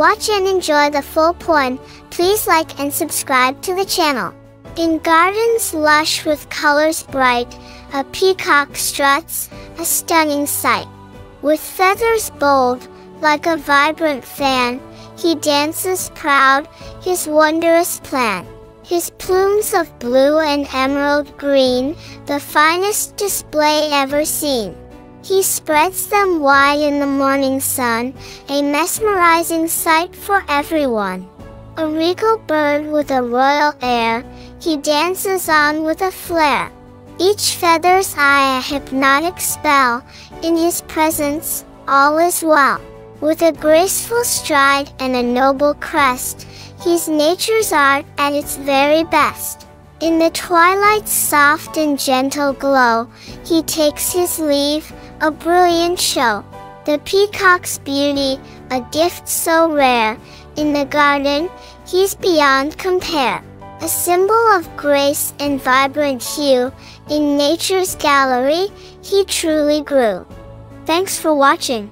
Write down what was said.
Watch and enjoy the full poem. Please like and subscribe to the channel. In gardens lush with colors bright, a peacock struts, a stunning sight. With feathers bold, like a vibrant fan, he dances proud, his wondrous plan. His plumes of blue and emerald green, the finest display ever seen. He spreads them wide in the morning sun, a mesmerizing sight for everyone. A regal bird with a royal air, he dances on with a flair. Each feather's eye a hypnotic spell, in his presence, all is well. With a graceful stride and a noble crest, he's nature's art at its very best. In the twilight's soft and gentle glow, he takes his leave, a brilliant show. The peacock's beauty, a gift so rare, in the garden, he's beyond compare. A symbol of grace and vibrant hue, in nature's gallery, he truly grew. Thanks for watching.